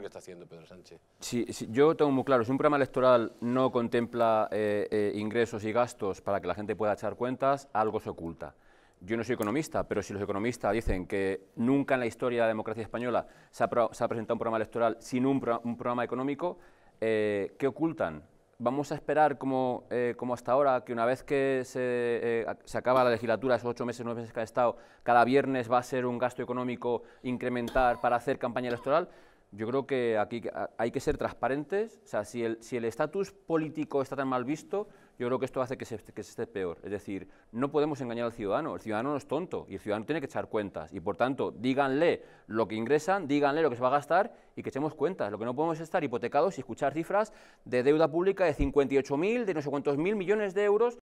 está haciendo Pedro Sánchez. Sí, yo tengo muy claro, si un programa electoral no contempla eh, eh, ingresos y gastos para que la gente pueda echar cuentas, algo se oculta. Yo no soy economista, pero si los economistas dicen que nunca en la historia de la democracia española se ha, se ha presentado un programa electoral sin un, programa económico, eh, ¿qué ocultan? vamos a esperar como, hasta ahora, que una vez que se, se, acaba la legislatura, esos ocho meses, nueve meses que ha estado, cada viernes va a ser un gasto económico incrementar para hacer campaña electoral. Yo creo que aquí hay que ser transparentes, o sea, si el estatus si político está tan mal visto, yo creo que esto hace que se, que se esté peor. Es decir, no podemos engañar al ciudadano, el ciudadano no es tonto y el ciudadano tiene que echar cuentas y por tanto díganle lo que ingresan, díganle lo que se va a gastar y que echemos cuentas. Lo que no podemos es estar hipotecados y escuchar cifras de deuda pública de 58.000, de no sé cuántos mil millones de euros